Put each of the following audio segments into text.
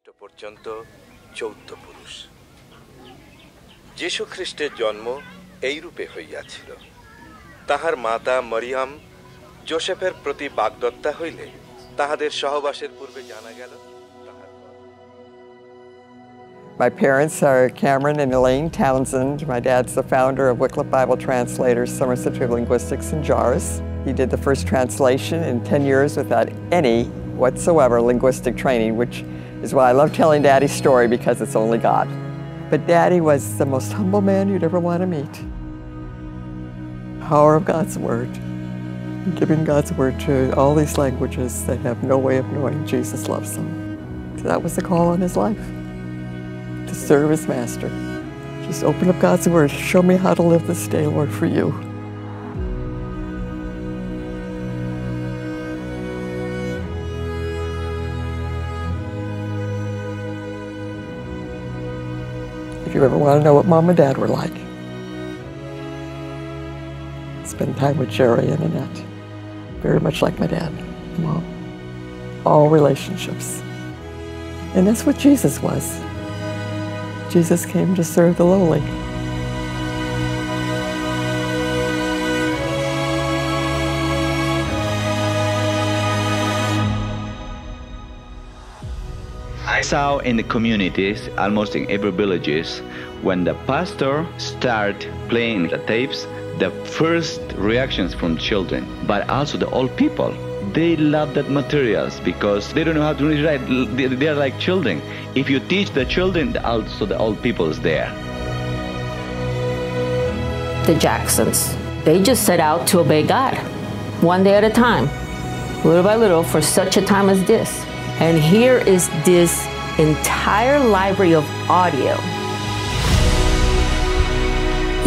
খ্রিস্ট পর্যন্ত চৌদ্দ পুরুষ যীশু খ্রিস্টের জন্ম হইয়াছিল তাহার মাতা মরিয়াম প্রতি বাগদত্তা হইলে তাহাদের সহবাসের পূর্বে জানা গেল My parents are Cameron and Elaine Townsend. My dad's the founder of Wycliffe Bible Translators, Summer Institute of Linguistics in JAARS. He did the first translation in 10 years without any whatsoever linguistic training, which is why I love telling Daddy's story because it's only God. But Daddy was the most humble man you'd ever want to meet. Power of God's Word. Giving God's Word to all these languages that have no way of knowing Jesus loves them. So that was the call on his life to serve his master. Just open up God's Word. Show me how to live this day, Lord, for you. If you ever want to know what mom and dad were like, spend time with Jerry and Annette. Very much like my dad mom. All relationships. And that's what Jesus was. Jesus came to serve the lowly. I saw in the communities, almost in every villages, when the pastor start playing the tapes, the first reactions from children, but also the old people. They love that materials because they don't know how to read. Right? They- They're like children. If you teach the children, also the old people is there. the Jacksons. They just set out to obey God, one day at a time, little by little, for such a time as this. And here is this entire library of audio.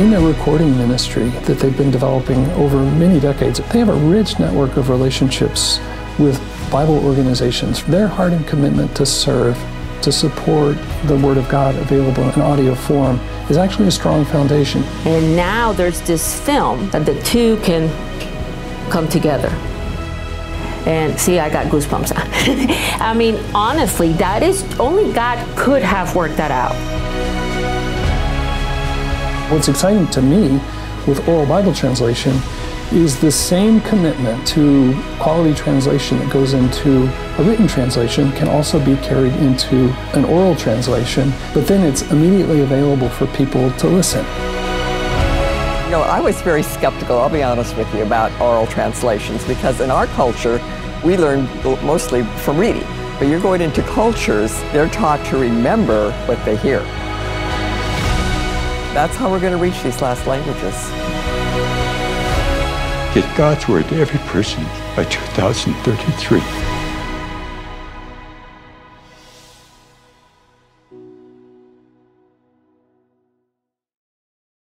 In their recording ministry that they've been developing over many decades, they have a rich network of relationships with Bible organizations. Their heart and commitment to serve, to support the Word of God available in audio form is actually a strong foundation. And now there's this film that the two can come together. And see, I got goosebumps. I mean, honestly, that is only God could have worked that out. What's exciting to me with oral Bible translation is the same commitment to quality translation that goes into a written translation can also be carried into an oral translation, but then it's immediately available for people to listen. Know, I was very skeptical, I'll be honest with you, about oral translations because in our culture, we learn mostly from reading. But you're going into cultures, they're taught to remember what they hear. That's how we're going to reach these last languages. Get God's Word to every person by 2033.